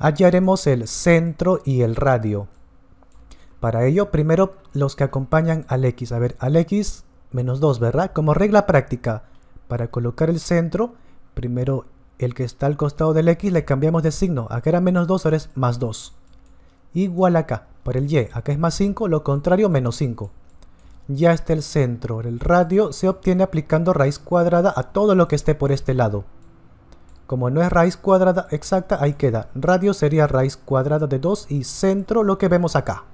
hallaremos el centro y el radio. Para ello, primero los que acompañan al x. A ver, al x menos 2, ¿verdad? Como regla práctica, para colocar el centro, primero el que está al costado del x le cambiamos de signo. Acá era menos 2, ahora es más 2. Igual acá, para el y, acá es más 5, lo contrario menos 5. Ya está el centro, el radio se obtiene aplicando raíz cuadrada a todo lo que esté por este lado. Como no es raíz cuadrada exacta, ahí queda. Radio sería raíz cuadrada de 2 y centro lo que vemos acá.